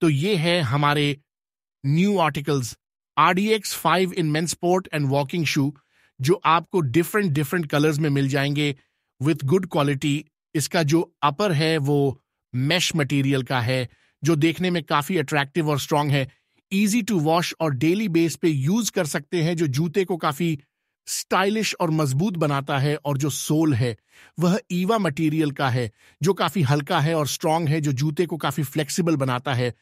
तो ये है हमारे new articles R D X five in men sport and walking shoe जो आपको डिफरेंट डिफरेंट कलर्स में मिल जाएँगे विथ गुड क्वालिटी इसका जो अपर है, वो मैश मटेरियल का है, जो देखने में काफ़ी अट्रैक्टिव और स्ट्रांग है। इजी टू वॉश और डेली बेस पे यूज़ कर सकते हैं, जो जूते को काफ़ी स्टाइलिश और मज़बूत बनाता है और जो सोल है, वह ईवा मटेरियल का है, जो काफ़ी हल्का है और स्ट्रांग है, जो जूते को काफ़ी फ्लेक्सिबल बनाता है।